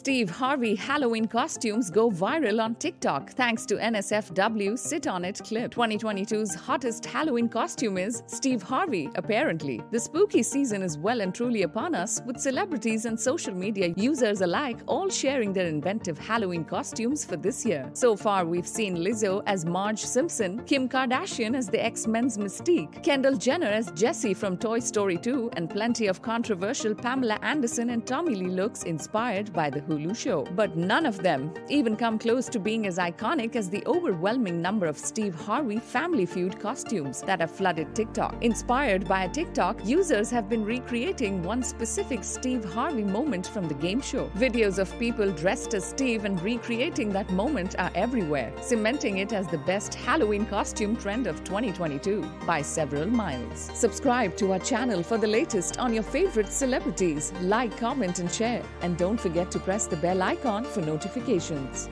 Steve Harvey Halloween costumes go viral on TikTok thanks to NSFW Sit On It clip. 2022's hottest Halloween costume is Steve Harvey, apparently. The spooky season is well and truly upon us, with celebrities and social media users alike all sharing their inventive Halloween costumes for this year. So far, we've seen Lizzo as Marge Simpson, Kim Kardashian as the X Men's Mystique, Kendall Jenner as Jessie from Toy Story 2, and plenty of controversial Pamela Anderson and Tommy Lee looks inspired by the the Hulu show. But none of them even come close to being as iconic as the overwhelming number of Steve Harvey Family Feud costumes that have flooded TikTok. Inspired by a TikTok, users have been recreating one specific Steve Harvey moment from the game show. Videos of people dressed as Steve and recreating that moment are everywhere, cementing it as the best Halloween costume trend of 2022 by several miles. Subscribe to our channel for the latest on your favorite celebrities. Like, comment, and share. And don't forget to press the bell icon for notifications.